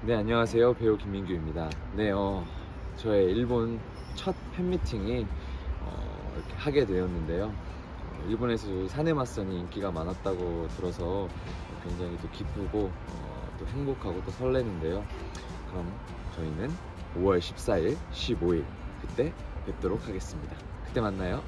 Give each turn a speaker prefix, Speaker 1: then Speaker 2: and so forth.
Speaker 1: 네 안녕하세요 배우 김민규입니다. 네 어, 저의 일본 첫 팬미팅이 어, 이렇게 하게 되었는데요. 어, 일본에서 사내맞선이 인기가 많았다고 들어서 굉장히 또 기쁘고 어, 또 행복하고 또 설레는데요. 그럼 저희는 5월 14일, 15일 그때 뵙도록 하겠습니다. 그때 만나요.